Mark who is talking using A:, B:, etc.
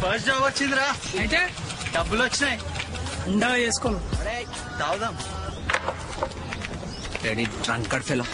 A: First job వచ్చిందిరా.
B: అయితే?
A: డబ్బులు వచ్చినాయి.
B: ఉండగా చేసుకోను
A: తాగుదాం.
C: Ready ట్రంకడ్ fellow